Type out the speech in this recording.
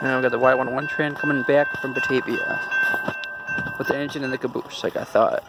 And I've got the Y11 train coming back from Batavia with the engine in the caboose, like I thought.